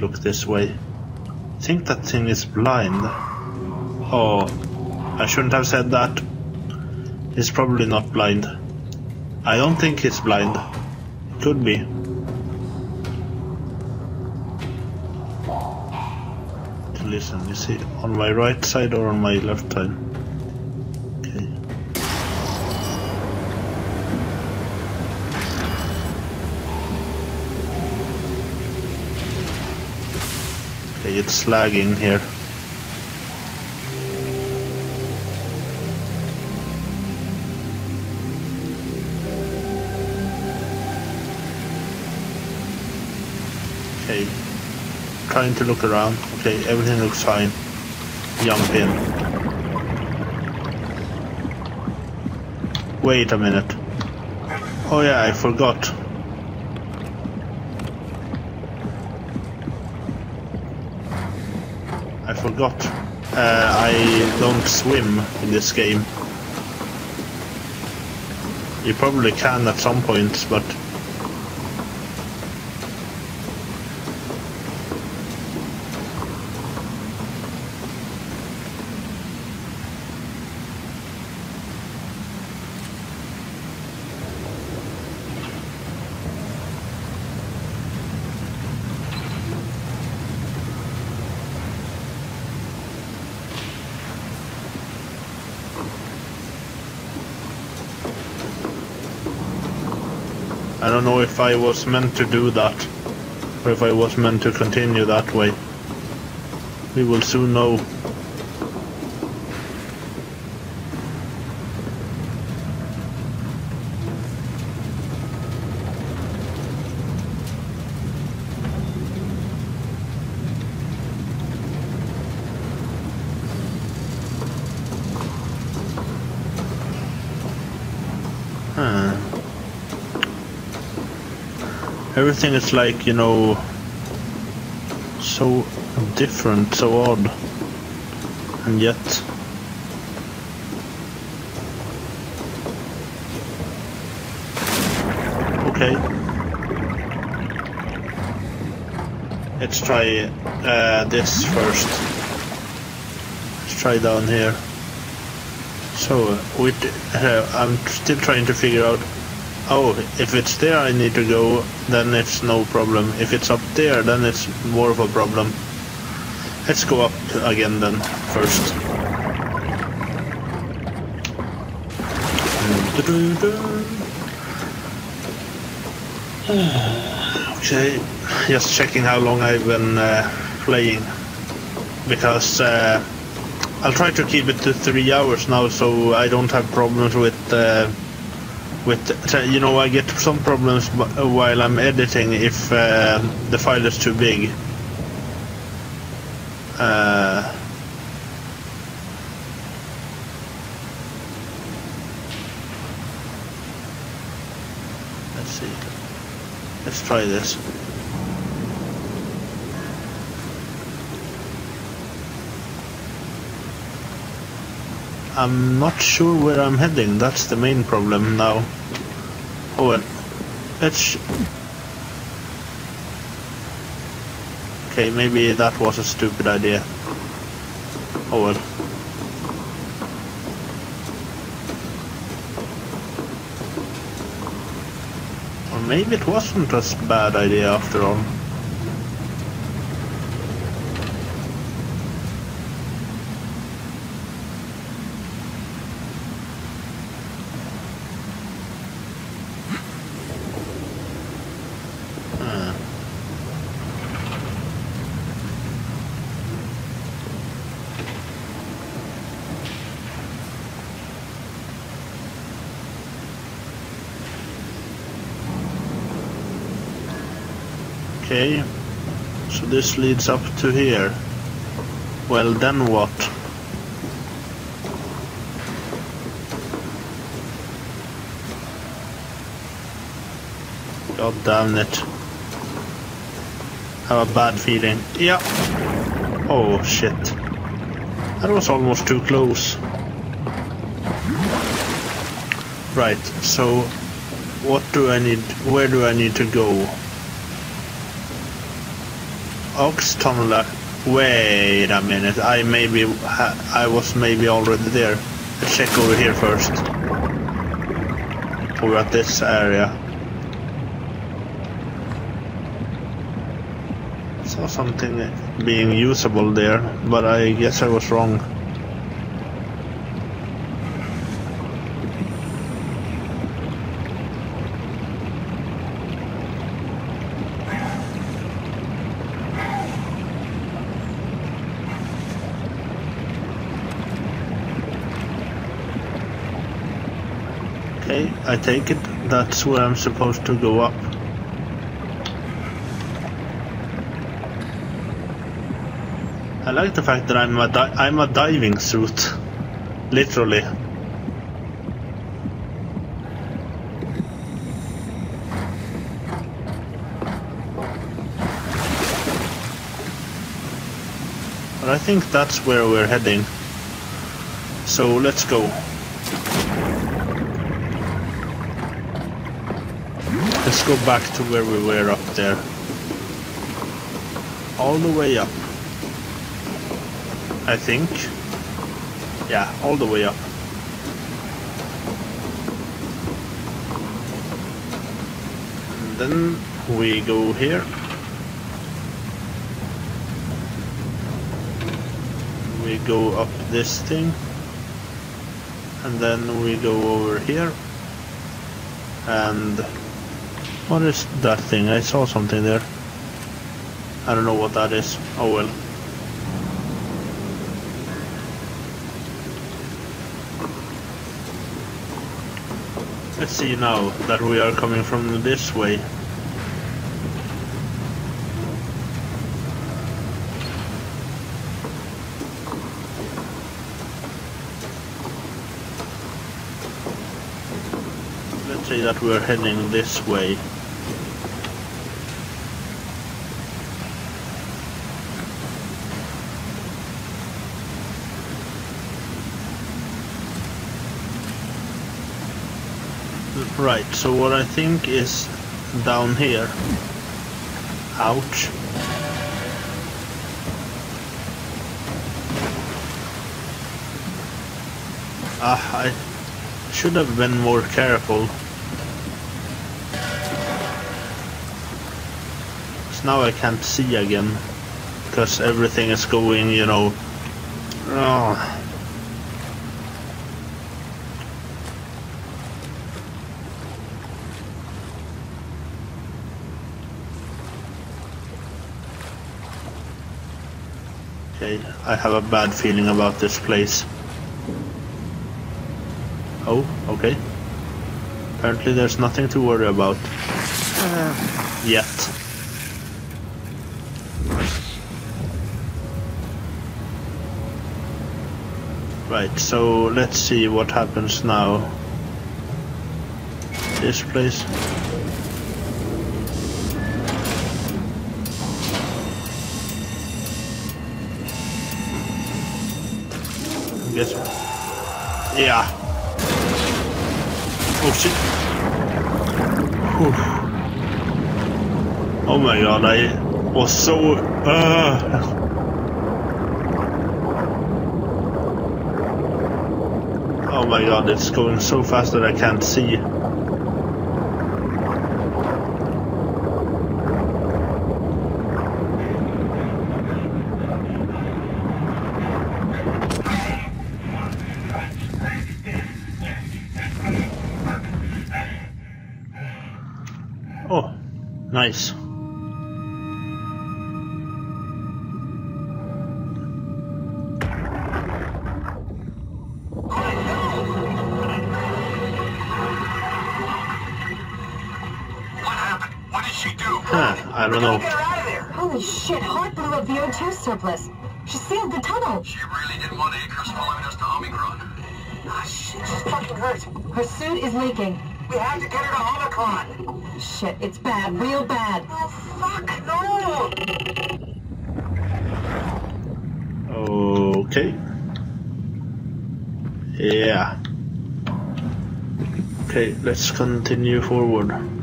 Look this way. I think that thing is blind. Oh, I shouldn't have said that. It's probably not blind. I don't think it's blind. Could be. Listen, is it on my right side or on my left side? It's lagging here. Okay. Trying to look around. Okay, everything looks fine. Jump in. Wait a minute. Oh yeah, I forgot. Forgot. Uh, I don't swim in this game. You probably can at some points, but know if I was meant to do that or if I was meant to continue that way. We will soon know. Everything is like, you know, so different, so odd. And yet... Okay. Let's try uh, this first. Let's try down here. So, with, uh, I'm still trying to figure out Oh, if it's there I need to go, then it's no problem. If it's up there, then it's more of a problem. Let's go up again then, first. Okay, just checking how long I've been uh, playing. Because uh, I'll try to keep it to three hours now so I don't have problems with uh, with you know I get some problems while I'm editing if uh, the file is too big. Uh, let's see. Let's try this. I'm not sure where I'm heading. That's the main problem now. Oh well. Let's... Okay, maybe that was a stupid idea. Oh well. Or maybe it wasn't a bad idea after all. Okay, so this leads up to here. Well, then what? God damn it. I have a bad feeling. Yeah. Oh shit. That was almost too close. Right, so what do I need, where do I need to go? Ox tunnel. Wait a minute. I maybe I was maybe already there. Let's check over here first. Over at this area. Saw something being usable there, but I guess I was wrong. I take it that's where I'm supposed to go up. I like the fact that I'm a I'm a diving suit, literally. But I think that's where we're heading. So let's go. Go back to where we were up there. All the way up. I think. Yeah, all the way up. And then we go here. We go up this thing. And then we go over here. And what is that thing? I saw something there. I don't know what that is. Oh well. Let's see now that we are coming from this way. Let's say that we're heading this way. Right, so what I think is down here. Ouch. Ah, I should have been more careful. So now I can't see again. Because everything is going, you know... Oh. Okay, I have a bad feeling about this place. Oh, okay. Apparently there's nothing to worry about. Uh. Yet. Right, so let's see what happens now. This place. Yeah. Oh shit. Whew. Oh my god, I was so. Uh... Oh my god, it's going so fast that I can't see. Surplus. She sealed the tunnel. She really didn't want Acres following us to Omicron. Ah, shit, she's fucking hurt. Her suit is leaking. We have to get her to Omicron. Shit, it's bad, real bad. Oh, fuck, no! Okay. Yeah. Okay, let's continue forward.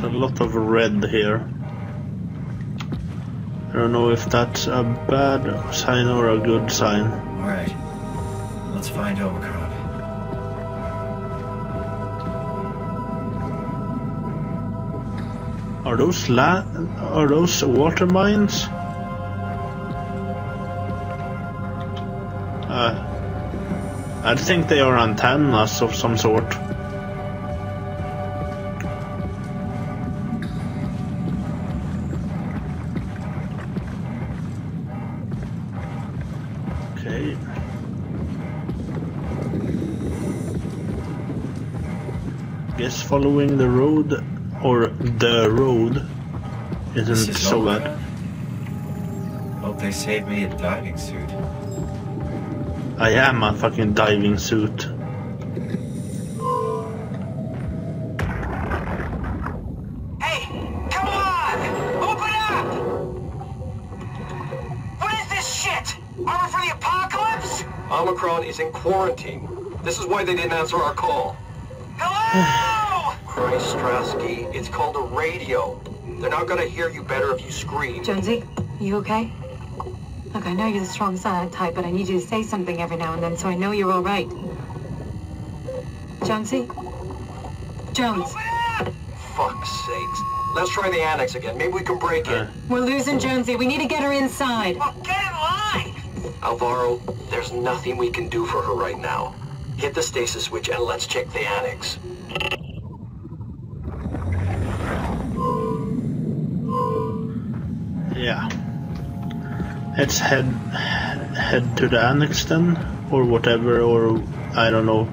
There's a lot of red here. I don't know if that's a bad sign or a good sign. Alright. Let's find Omicron. Are those la- are those water mines? Uh, I think they are antennas of some sort. Guess following the road or the road isn't is so bad. Hope they saved me a diving suit. I am a fucking diving suit. Quarantine. This is why they didn't answer our call. Hello! Christ, Strasky, it's called a radio. They're not gonna hear you better if you scream. Jonesy, you okay? Look, I know you're the strong silent type, but I need you to say something every now and then so I know you're all right. Jonesy? Jones, Open! Fuck's sakes. Let's try the annex again. Maybe we can break Uh, in. we're losing Jonesy. We need to get her inside. Well, get in line! Alvaro, there's nothing we can do for her right now. Hit the stasis switch and let's check the annex. yeah. Let's head head to the annex then, or whatever, or I don't know.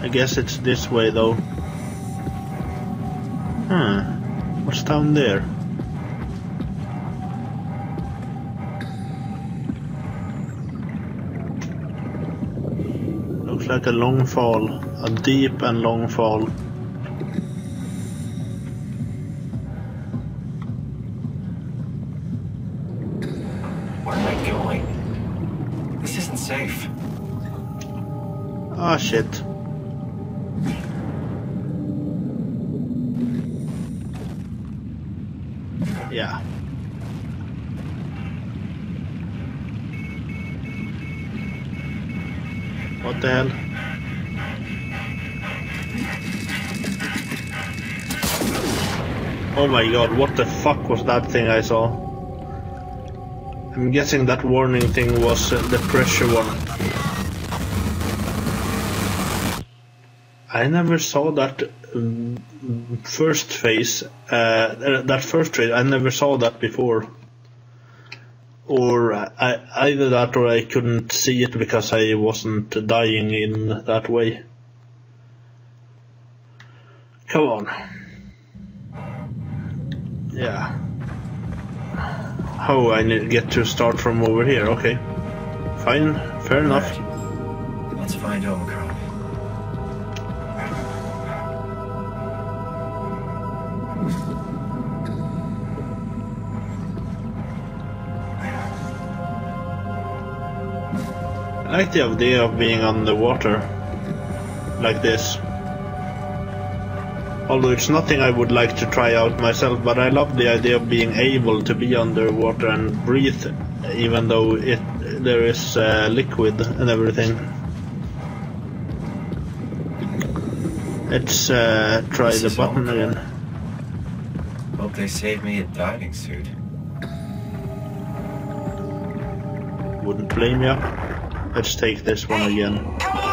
I guess it's this way though. Hmm. What's down there? Like a long fall. A deep and long fall. Where am I going? This isn't safe. Ah shit. Yeah. What the hell? Oh my god, what the fuck was that thing I saw? I'm guessing that warning thing was uh, the pressure one. I never saw that um, first phase. Uh, uh, that first phase, I never saw that before. Or uh, I, either that, or I couldn't see it because I wasn't dying in that way. Come on. Yeah. Oh, I need to get to start from over here. Okay. Fine. Fair enough. Alright. Let's find Omicron. I like the idea of being underwater like this. Although it's nothing I would like to try out myself, but I love the idea of being able to be underwater and breathe, even though it there is uh, liquid and everything. Let's uh, try This the button again. Hope they save me a diving suit. Wouldn't blame ya. Let's take this one again.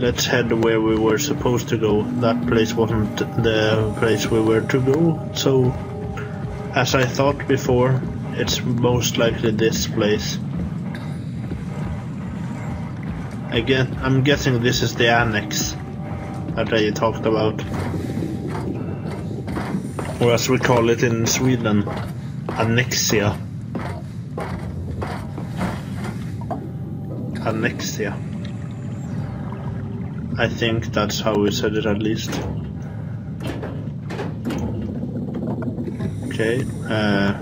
Let's head where we were supposed to go. That place wasn't the place we were to go, so as I thought before, it's most likely this place. Again, I'm guessing this is the annex that I talked about. Or as we call it in Sweden, Annexia. Annexia. I think that's how we said it at least. Okay. Uh,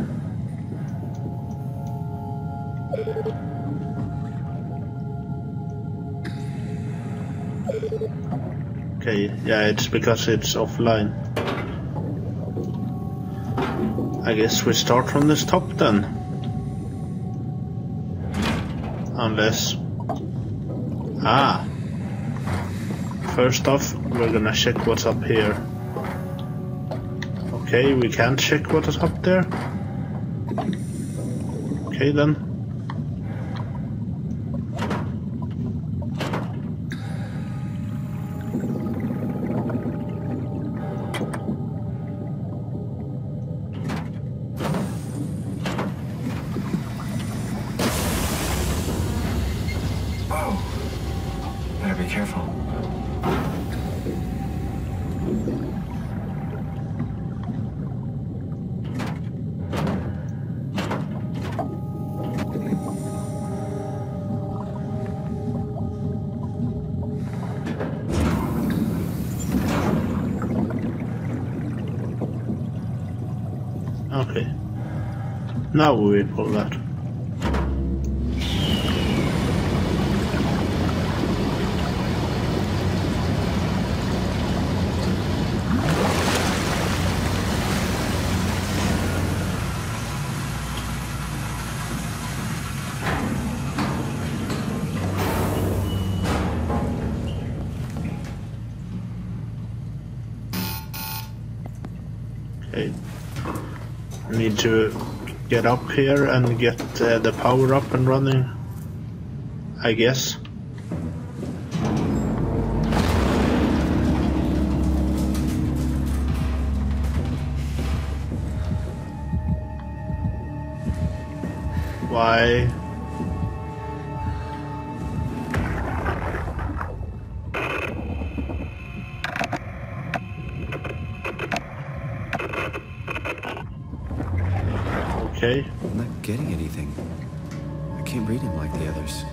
okay, yeah, it's because it's offline. I guess we start from this top then. Unless... Ah! First off, we're gonna check what's up here. Okay, we can't check what is up there. Okay then. Now we will pull that. Okay. Need to get up here and get uh, the power up and running. I guess. Why? Anything. I can't read him like the others.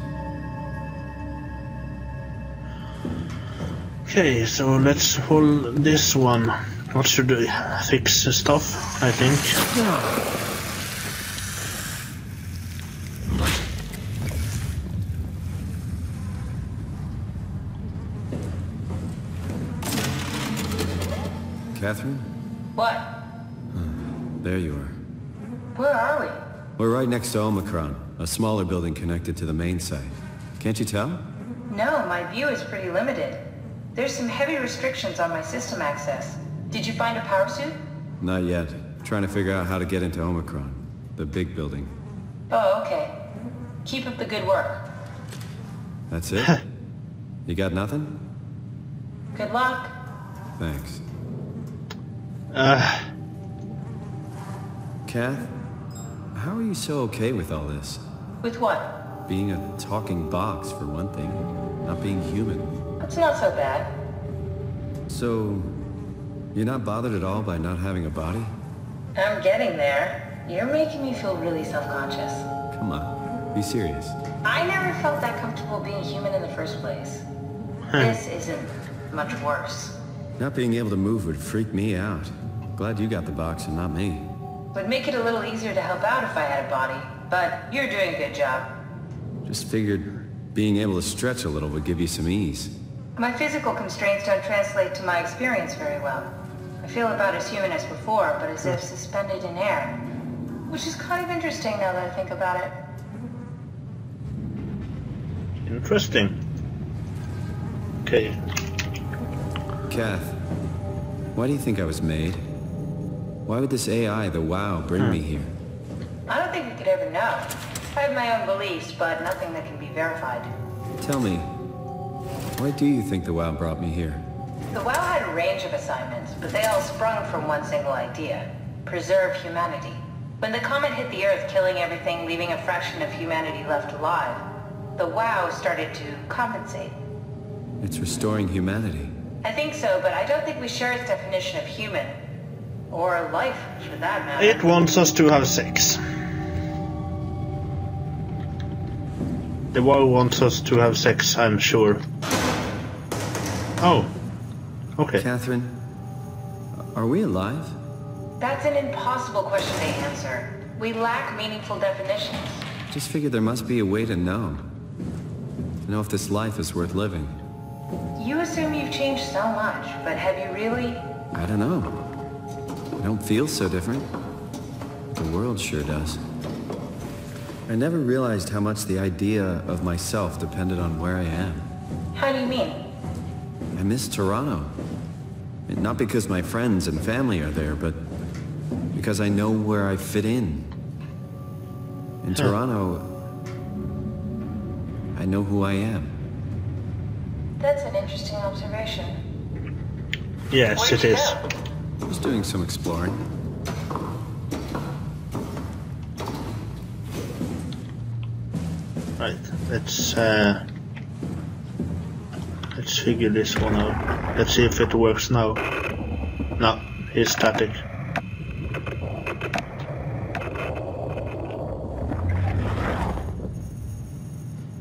Okay, so let's pull this one. What should we fix the stuff? I think. Catherine? What? There you are. Where are we? We're right next to Omicron, a smaller building connected to the main site. Can't you tell? No, my view is pretty limited. There's some heavy restrictions on my system access. Did you find a power suit? Not yet. Trying to figure out how to get into Omicron, the big building. Oh, okay. Keep up the good work. That's it? you got nothing? Good luck. Thanks. Uh, Kath, how are you so okay with all this? With what? Being a talking box, for one thing. Not being human. That's not so bad. So, you're not bothered at all by not having a body? I'm getting there. You're making me feel really self-conscious. Come on, be serious. I never felt that comfortable being human in the first place. This isn't much worse. Not being able to move would freak me out. Glad you got the box and not me. Would make it a little easier to help out if I had a body, but you're doing a good job. Just figured being able to stretch a little would give you some ease. My physical constraints don't translate to my experience very well. I feel about as human as before, but as if suspended in air. Which is kind of interesting now that I think about it. interesting. Okay. Kath, why do you think I was made? Why would this AI, the WAU, bring hmm. me here? I don't think we could ever know. I have my own beliefs, but nothing that can be verified. Tell me, why do you think the WAU brought me here? The WAU had a range of assignments, but they all sprung from one single idea. Preserve humanity. When the comet hit the Earth, killing everything, leaving a fraction of humanity left alive, the WAU started to compensate. It's restoring humanity. I think so, but I don't think we share its definition of human. Or life, for that matter. It wants us to have sex. The WAU wants us to have sex, I'm sure. Oh. Okay. Catherine, are we alive? That's an impossible question to answer. We lack meaningful definitions. Just figured there must be a way to know. To know if this life is worth living. You assume you've changed so much, but have you really? I don't know. I don't feel so different. The world sure does. I never realized how much the idea of myself depended on where I am. How do you mean? I miss Toronto. And Not because my friends and family are there, but because I know where I fit in. In Toronto, I know who I am. That's an interesting observation. Yes, Where'd it you is. go? Was doing some exploring. Right, let's uh, let's figure this one out. Let's see if it works now. No, he's static.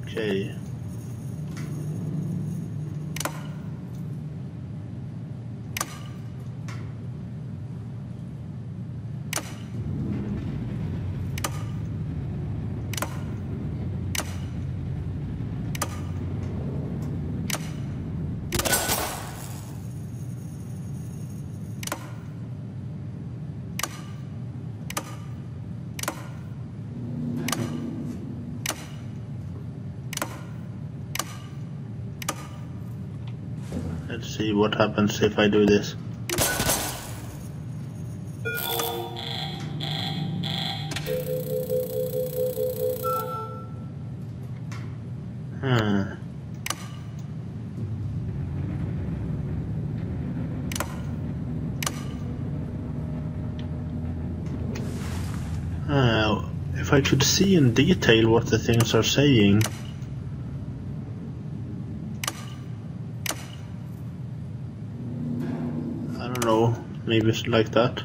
Okay. Let's see what happens if I do this. Hmm. Uh, if I could see in detail what the things are saying. I don't know, maybe it's like that.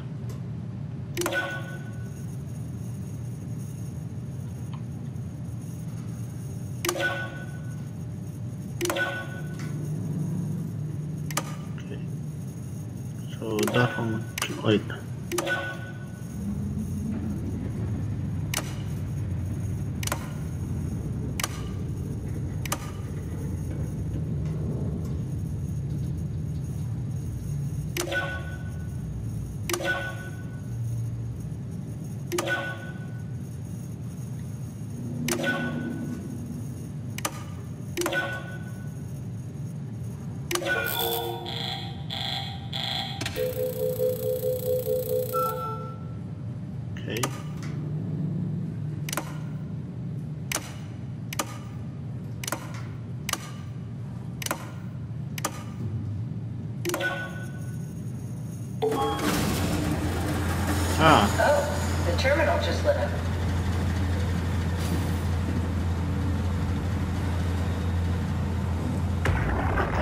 Okay. So that one, wait.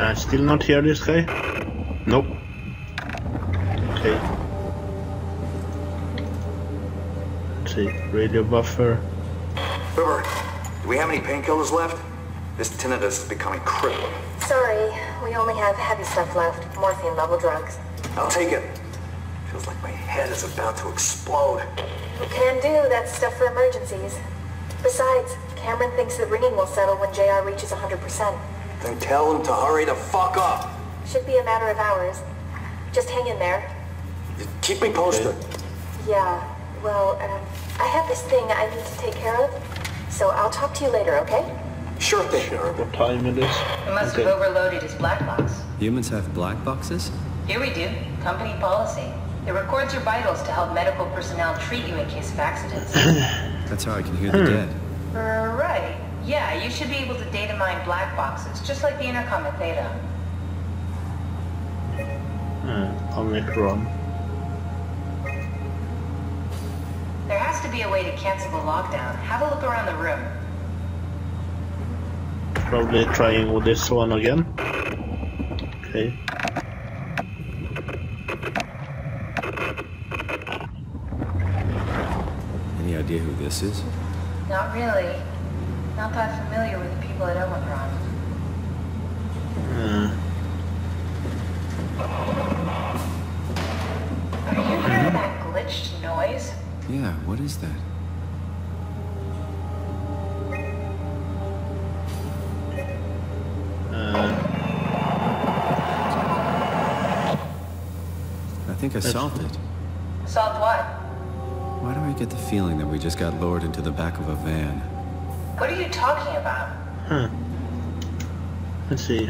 I still not hear this guy? Nope. Okay. Let's see, radio buffer. River, do we have any painkillers left? This tinnitus is becoming crippling. Sorry, we only have heavy stuff left. Morphine level drugs. I'll take it. Feels like my head is about to explode. Can do, that's stuff for emergencies. Besides, Cameron thinks the ringing will settle when JR reaches 100%. Then tell him to hurry the fuck up. Should be a matter of hours. Just hang in there. Keep me posted. Yeah, well, um, I have this thing I need to take care of, so I'll talk to you later, okay? Sure thing. Sure, what time it is? It must Okay. have overloaded his black box. Humans have black boxes? Here we do. Company policy. It records your vitals to help medical personnel treat you in case of accidents. That's how I can hear the dead. right. Yeah, you should be able to data mine black boxes, just like the intercom at Theta. Uh, Omicron. There has to be a way to cancel the lockdown. Have a look around the room. Probably trying with this one again. Okay. Any idea who this is? Not really. Not that familiar with the people at Omicron. Uh, Are you part of that high-pitched noise? Yeah, what is that? I think I solved it. Solved what? Why do I get the feeling that we just got lowered into the back of a van? What are you talking about? Huh. Let's see.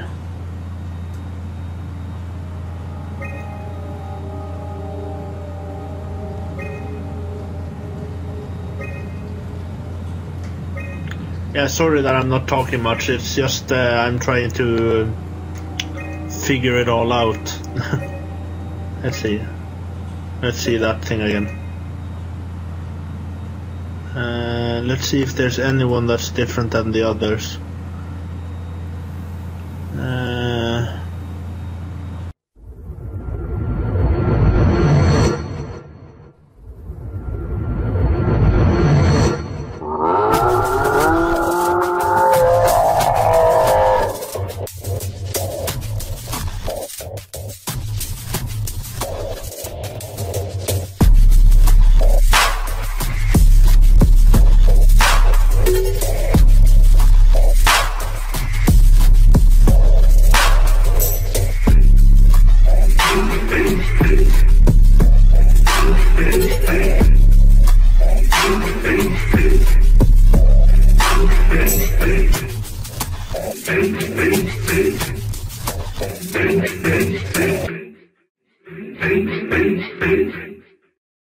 Yeah, sorry that I'm not talking much. It's just uh, I'm trying to figure it all out. Let's see. Let's see that thing again. Uh, let's see if there's anyone that's different than the others.